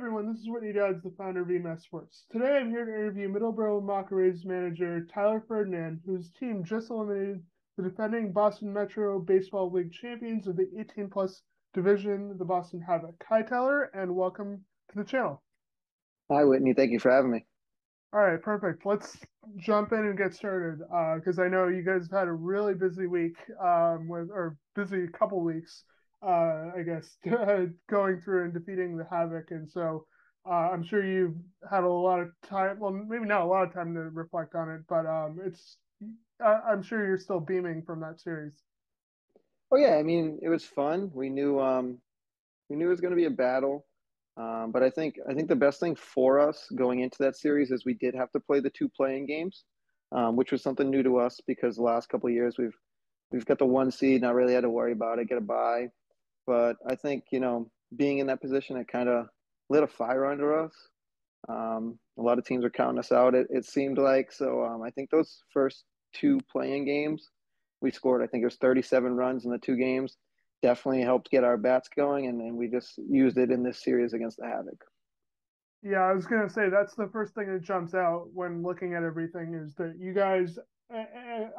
everyone, this is Whitney Dodds, the founder of EMass Sports. Today I'm here to interview Middleborough Mock Rays manager Tyler Ferdinand, whose team just eliminated the defending Boston Metro Baseball League champions of the 18 plus division, the Boston Havoc. Hi, Tyler, and welcome to the channel. Hi, Whitney. Thank you for having me. All right, perfect. Let's jump in and get started because uh, I know you guys have had a really busy week um, with, or busy couple weeks uh, I guess, going through and defeating the Havoc. And so uh, I'm sure you've had a lot of time. Well, maybe not a lot of time to reflect on it, but um, it's. Uh, I'm sure you're still beaming from that series. Oh yeah, I mean it was fun. We knew um, we knew it was going to be a battle, um, but I think I think the best thing for us going into that series is we did have to play the two playing games, um, which was something new to us because the last couple years we've we've got the one seed, not really had to worry about it, get a bye. But I think you know being in that position, it kind of lit a fire under us. Um, a lot of teams are counting us out. It, it seemed like so. Um, I think those first two playing games, we scored. I think it was 37 runs in the two games. Definitely helped get our bats going, and, and we just used it in this series against the Havoc. Yeah, I was gonna say that's the first thing that jumps out when looking at everything is that you guys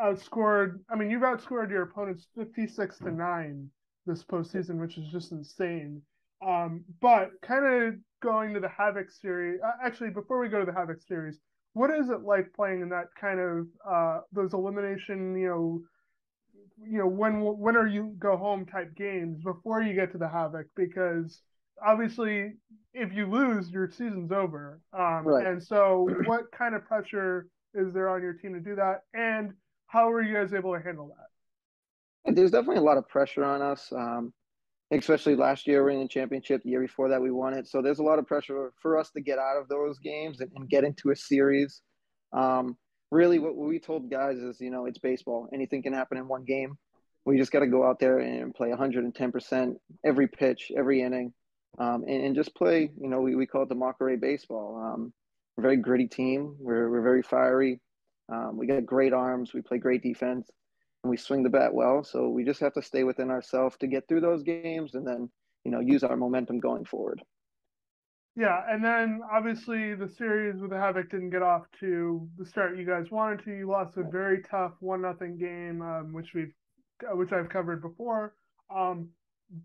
outscored. I mean, you've outscored your opponents 56 to nine this postseason, which is just insane. Um, but kind of going to the Havoc series. Uh, actually, before we go to the Havoc series, what is it like playing in that kind of uh, those elimination, you know, you know when when are you go home type games before you get to the Havoc? Because obviously, if you lose, your season's over. Um, right. And so, what kind of pressure is there on your team to do that? And how are you guys able to handle that? There's definitely a lot of pressure on us, um, especially last year winning the championship. The year before that, we won it. So there's a lot of pressure for us to get out of those games and, and get into a series. Um, really, what we told guys is, you know, it's baseball. Anything can happen in one game. We just got to go out there and play 110% every pitch, every inning, um, and, and, just play. You know, we, we call it the Mockeray baseball. Um, we're a very gritty team. We're, we're very fiery. Um, we got great arms. We play great defense we swing the bat well. So we just have to stay within ourselves to get through those games and then, you know, use our momentum going forward. Yeah, and then obviously the series with the Havoc didn't get off to the start you guys wanted to. You lost a very tough one nothing game, um, which we've which I've covered before. Um,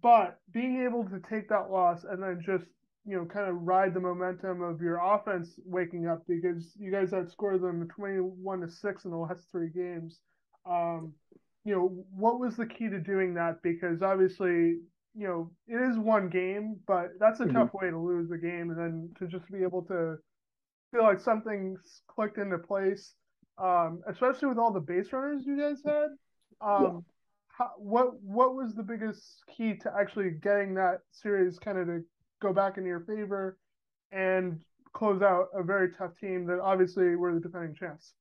but being able to take that loss and then just you know kind of ride the momentum of your offense waking up because you guys outscored them twenty one to six in the last three games. Um, you know, what was the key to doing that? Because obviously, you know, it is one game, but that's a mm-hmm. tough way to lose the game, and then to just be able to feel like something's clicked into place, um, especially with all the base runners you guys had. Um, yeah. how, what what was the biggest key to actually getting that series kind of to go back in your favor and close out a very tough team that obviously were the defending champs?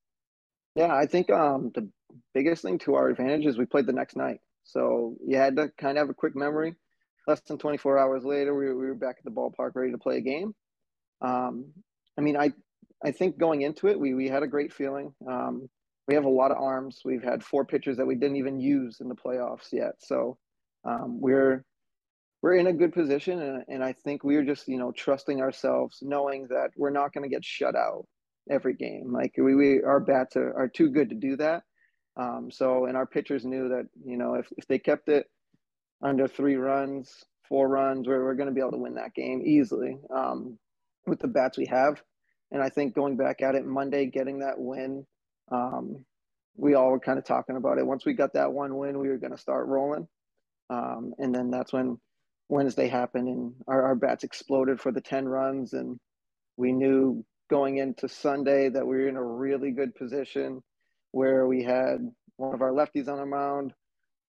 Yeah, I think um, the biggest thing to our advantage is we played the next night. So you had to kind of have a quick memory. Less than 24 hours later, we, we were back at the ballpark ready to play a game. Um, I mean, I I think going into it, we we had a great feeling. Um, we have a lot of arms. We've had four pitchers that we didn't even use in the playoffs yet. So um, we're we're in a good position, and, and I think we are just you know trusting ourselves, knowing that we're not going to get shut out every game. Like we, we our bats are, are too good to do that. Um, so and our pitchers knew that you know if, if they kept it under three runs, four runs, we're, we're going to be able to win that game easily um, with the bats we have. And I think going back at it Monday, getting that win, um, we all were kind of talking about it. Once we got that one win, we were going to start rolling. Um, and then that's when Wednesday happened and our, our bats exploded for the 10 runs. And we knew going into Sunday that we were in a really good position where we had one of our lefties on the mound.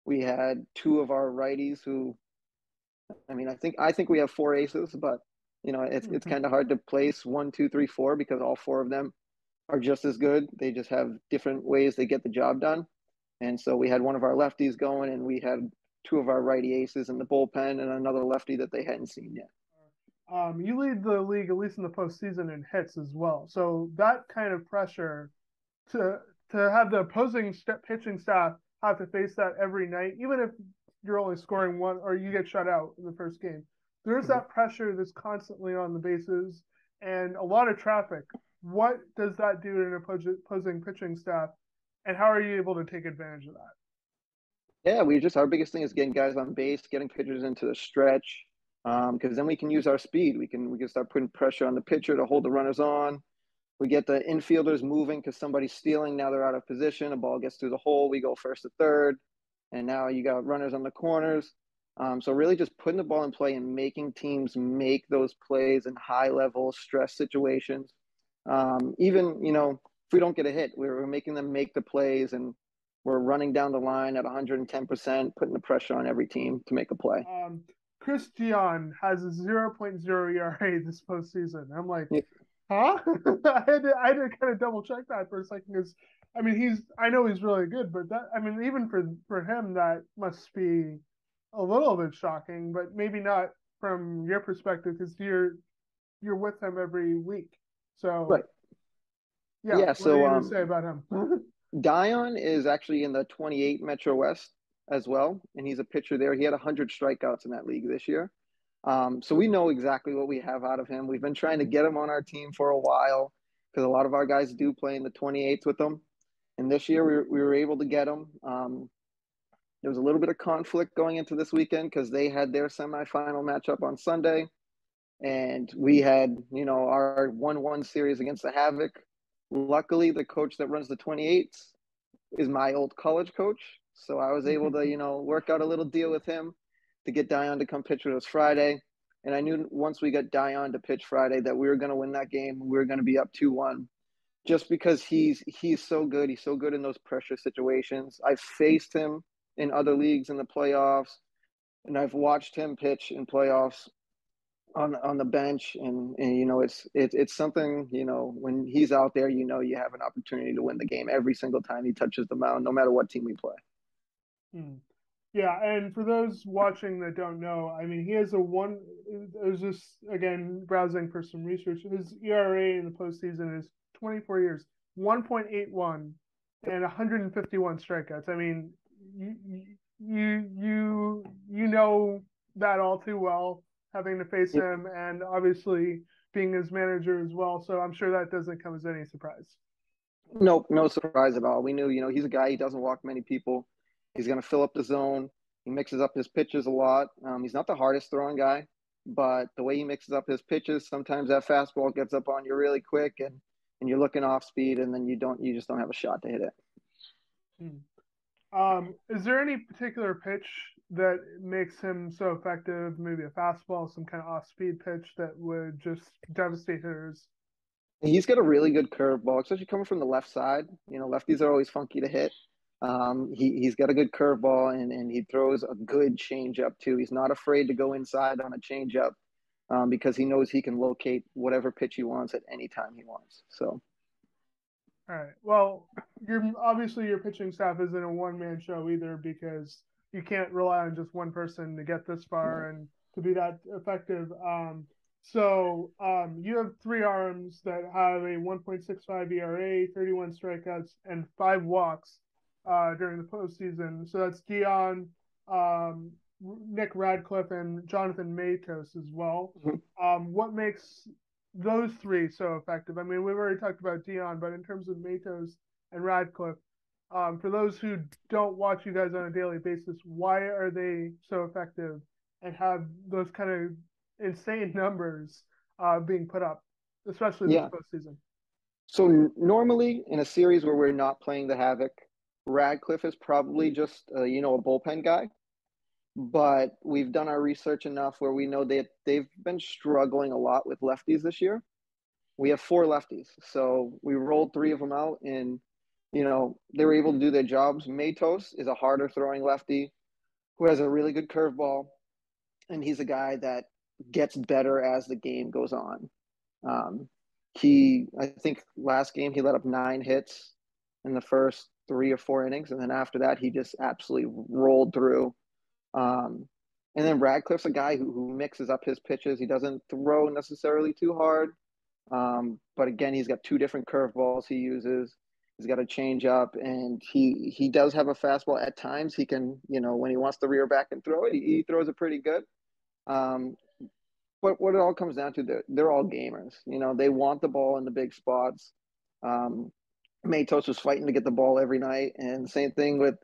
We had two of our righties who, I mean, I think I think we have four aces, but you know, it's mm-hmm. it's kind of hard to place one, two, three, four because all four of them are just as good. They just have different ways they get the job done. And so we had one of our lefties going, and we had two of our righty aces in the bullpen, and another lefty that they hadn't seen yet. Um, you lead the league at least in the postseason in hits as well. So that kind of pressure to to have the opposing st- pitching staff have to face that every night, even if you're only scoring one or you get shut out in the first game. there's that pressure that's constantly on the bases and a lot of traffic. What does that do to an opposing pitching staff, and how are you able to take advantage of that? Yeah, we just our biggest thing is getting guys on base, getting pitchers into the stretch, because um, then we can use our speed. We can we can start putting pressure on the pitcher to hold the runners on. We get the infielders moving because somebody's stealing. Now they're out of position. A ball gets through the hole. We go first to third, and now you got runners on the corners. Um, so really, just putting the ball in play and making teams make those plays in high level stress situations. Um, even you know if we don't get a hit, we're making them make the plays and we're running down the line at 110%, putting the pressure on every team to make a play. Um, Chris has a 0.0 ERA this postseason. I'm like, yeah. Huh? I had to, I had to kind of double check that for a second because, I mean, he's, I know he's really good, but that, I mean, even for for him, that must be a little bit shocking, but maybe not from your perspective because you're you're with him every week. So, right. Yeah. Yeah. so, what um, say about him? Dion is actually in the 28 Metro West as well, and he's a pitcher there. He had 100 strikeouts in that league this year. Um, so we know exactly what we have out of him. We've been trying to get him on our team for a while because a lot of our guys do play in the 28s with them. And this year we were, we were able to get him. Um, there was a little bit of conflict going into this weekend because they had their semifinal matchup on Sunday. And we had, you know, our 1 1 series against the Havoc. Luckily, the coach that runs the 28s is my old college coach. So I was able to, you know, work out a little deal with him to get Dion to come pitch with us Friday. And I knew once we got Dion to pitch Friday that we were going to win that game. We were going to be up 2 1 just because he's he's so good. He's so good in those pressure situations. I've faced him in other leagues in the playoffs, and I've watched him pitch in playoffs on on the bench, and and you know it's it's it's something you know when he's out there, you know you have an opportunity to win the game every single time he touches the mound, no matter what team we play. Hmm. Yeah, and for those watching that don't know, I mean, he has a one. I was just again browsing for some research. His ERA in the postseason is 24 years, 1.81, and 151 strikeouts. I mean, you you you you know that all too well, having to face him, and obviously being his manager as well. So I'm sure that doesn't come as any surprise. Nope, no surprise at all. We knew, you know, he's a guy. He doesn't walk many people. He's going to fill up the zone. He mixes up his pitches a lot. Um, he's not the hardest throwing guy, but the way he mixes up his pitches, sometimes that fastball gets up on you really quick, and and you're looking off speed, and then you don't, you just don't have a shot to hit it. Hmm. Um, is there any particular pitch that makes him so effective? Maybe a fastball, some kind of off-speed pitch that would just devastate hitters. He's got a really good curveball, especially coming from the left side. You know, lefties are always funky to hit. Um, he, he's got a good curveball and, and he throws a good changeup too. He's not afraid to go inside on a changeup um, because he knows he can locate whatever pitch he wants at any time he wants. So. All right. Well, you're obviously your pitching staff isn't a one man show either because you can't rely on just one person to get this far and to be that effective. Um, so um, you have three arms that have a 1.65 ERA, 31 strikeouts, and five walks uh, during the postseason. So that's Dion, um, Nick Radcliffe, and Jonathan Matos as well. Mm-hmm. Um, what makes those three so effective? I mean, we've already talked about Dion, but in terms of Matos and Radcliffe, um, for those who don't watch you guys on a daily basis, why are they so effective and have those kind of insane numbers uh, being put up, especially yeah. this postseason? So normally in a series where we're not playing the Havoc, Radcliffe is probably just uh, you know a bullpen guy, but we've done our research enough where we know that they've been struggling a lot with lefties this year. We have four lefties, so we rolled three of them out, and you know they were able to do their jobs. Matos is a harder throwing lefty who has a really good curveball, and he's a guy that gets better as the game goes on. Um, he, I think, last game he let up nine hits in the first three or four innings, and then after that, he just absolutely rolled through. Um, and then Radcliffe's a guy who, who mixes up his pitches. He doesn't throw necessarily too hard, um, but again, he's got two different curveballs he uses. He's got a change up, and he he does have a fastball at times. He can, you know, when he wants to rear back and throw it, he, he throws it pretty good. Um, what what it all comes down to. They're they're all gamers. You know, they want the ball in the big spots. Um, Matos was fighting to get the ball every night, and same thing with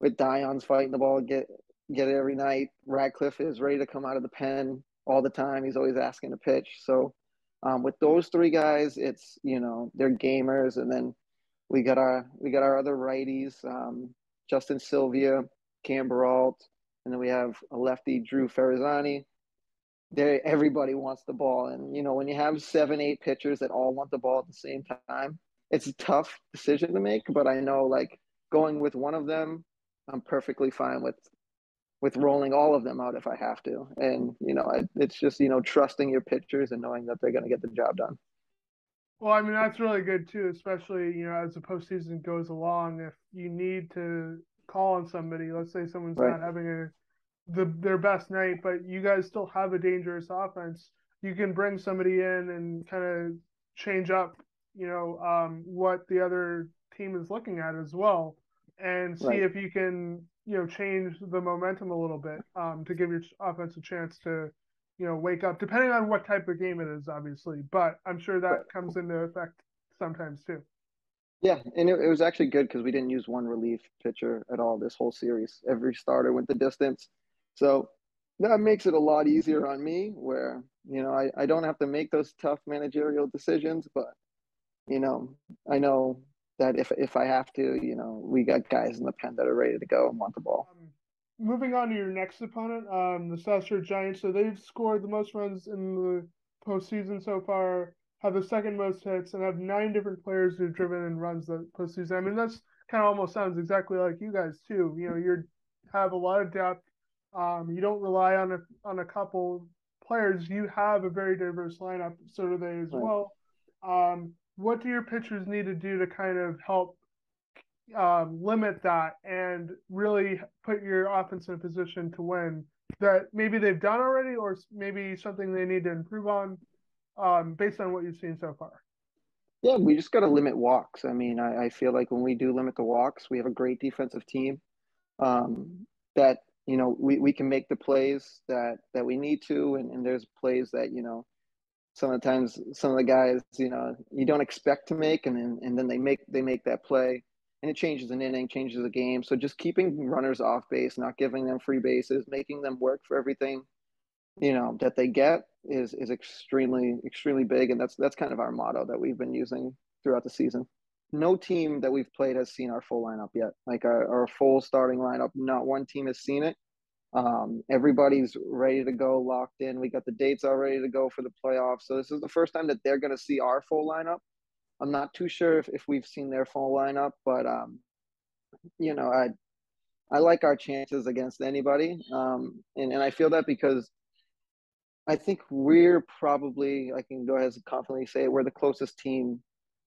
with Dion's fighting the ball get get it every night. Radcliffe is ready to come out of the pen all the time. He's always asking to pitch. So um, with those three guys, it's you know they're gamers, and then we got our we got our other righties, um, Justin Sylvia, Cam and then we have a lefty, Drew Ferrazani. They everybody wants the ball, and you know when you have seven, eight pitchers that all want the ball at the same time, it's a tough decision to make. But I know like going with one of them, I'm perfectly fine with with rolling all of them out if I have to. And you know, it's just you know trusting your pitchers and knowing that they're going to get the job done. Well, I mean that's really good too, especially you know as the postseason goes along. If you need to call on somebody, let's say someone's right. not having a the their best night, but you guys still have a dangerous offense. You can bring somebody in and kind of change up, you know, um, what the other team is looking at as well, and see right. if you can, you know, change the momentum a little bit um, to give your offense a chance to, you know, wake up. Depending on what type of game it is, obviously, but I'm sure that right. comes into effect sometimes too. Yeah, and it, it was actually good because we didn't use one relief pitcher at all this whole series. Every starter went the distance so that makes it a lot easier on me where, you know, I, I don't have to make those tough managerial decisions, but, you know, I know that if, if I have to, you know, we got guys in the pen that are ready to go and want the ball. Um, moving on to your next opponent, um, the South Shore Giants. So they've scored the most runs in the postseason so far, have the second most hits, and have nine different players who've driven in runs the postseason. I mean, that's kind of almost sounds exactly like you guys too. You know, you have a lot of depth. Um, you don't rely on a on a couple players. You have a very diverse lineup. So do they as right. well. Um, what do your pitchers need to do to kind of help um, limit that and really put your offense in a position to win that maybe they've done already, or maybe something they need to improve on um, based on what you've seen so far? Yeah, we just got to limit walks. I mean, I, I, feel like when we do limit the walks, we have a great defensive team um, that you know, we, we can make the plays that that we need to, and, and there's plays that you know, some of the times some of the guys you know you don't expect to make, and then and then they make they make that play, and it changes an inning, changes the game. So just keeping runners off base, not giving them free bases, making them work for everything, you know, that they get is is extremely extremely big, and that's that's kind of our motto that we've been using throughout the season no team that we've played has seen our full lineup yet. Like our, our full starting lineup, not one team has seen it. Um, everybody's ready to go, locked in. We got the dates all ready to go for the playoffs. So this is the first time that they're going to see our full lineup. I'm not too sure if, if we've seen their full lineup, but um, you know, I I like our chances against anybody, um, and and I feel that because I think we're probably I can go ahead and confidently say we're the closest team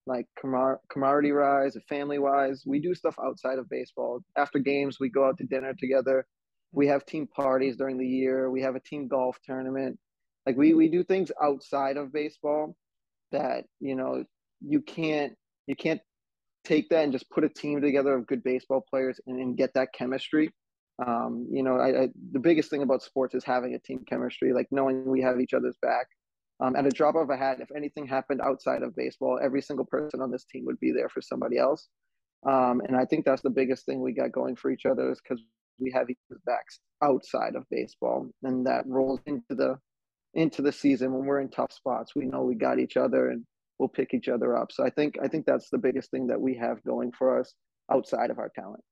like camar- camaraderie wise, family wise. We do stuff outside of baseball. After games, we go out to dinner together. We have team parties during the year. We have a team golf tournament. Like we we do things outside of baseball that you know you can't you can't take that and just put a team together of good baseball players and, and get that chemistry. Um, you know, I, I, the biggest thing about sports is having a team chemistry, like knowing we have each other's back um, at a drop of a hat, if anything happened outside of baseball, every single person on this team would be there for somebody else. Um, and I think that's the biggest thing we got going for each other is because we have each backs outside of baseball, and that rolls into the into the season when we're in tough spots. We know we got each other, and we'll pick each other up. So I think I think that's the biggest thing that we have going for us outside of our talent.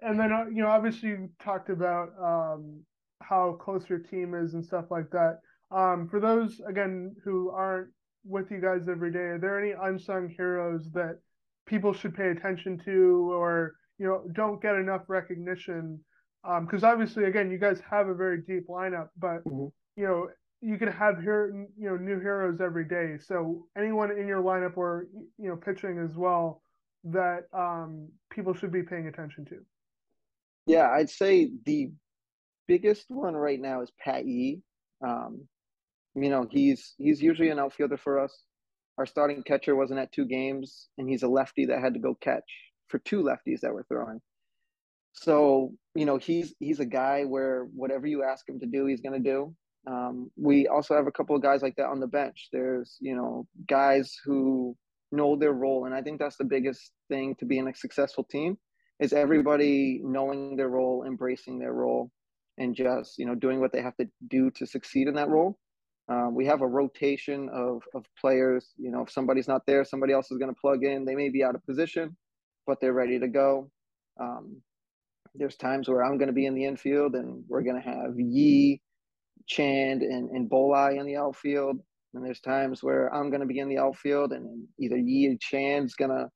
And then uh, you know, obviously, you talked about um, how close your team is and stuff like that. Um, for those again who aren't with you guys every day, are there any unsung heroes that people should pay attention to, or you know, don't get enough recognition? Because um, obviously, again, you guys have a very deep lineup, but mm-hmm. you know, you can have here, you know, new heroes every day. So anyone in your lineup or you know, pitching as well that um, people should be paying attention to. Yeah, I'd say the biggest one right now is Pat Yee. Um, you know, he's he's usually an outfielder for us. Our starting catcher wasn't at two games, and he's a lefty that had to go catch for two lefties that were throwing. So, you know, he's he's a guy where whatever you ask him to do, he's gonna do. Um, we also have a couple of guys like that on the bench. There's, you know, guys who know their role. And I think that's the biggest thing to being a successful team is everybody knowing their role, embracing their role, and just, you know, doing what they have to do to succeed in that role. Um, we have a rotation of, of players. You know, if somebody's not there, somebody else is going to plug in. They may be out of position, but they're ready to go. Um, there's times where I'm going to be in the infield and we're going to have Yee, Chand, and, and Bolai in the outfield. And there's times where I'm going to be in the outfield and either Yee or Chand's going to,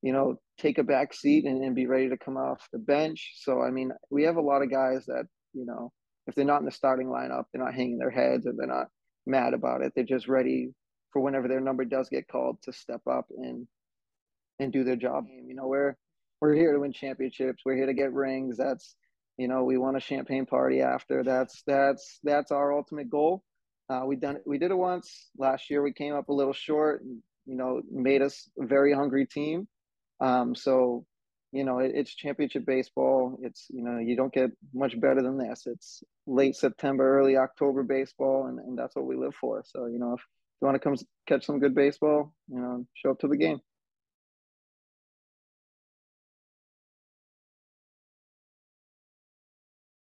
you know, take a back seat and, and be ready to come off the bench. So, I mean, we have a lot of guys that, you know, if they're not in the starting lineup, they're not hanging their heads or they're not mad about it. They're just ready for whenever their number does get called to step up and and do their job. You know, we're we're here to win championships. We're here to get rings. That's you know, we want a champagne party after. That's that's that's our ultimate goal. Uh, we done we did it once last year. We came up a little short. And, you know, made us a very hungry team. Um, so, you know, it, it's championship baseball. It's you know, you don't get much better than this. It's late September, early October baseball, and, and that's what we live for. So, you know, if you want to come catch some good baseball, you know, show up to the game.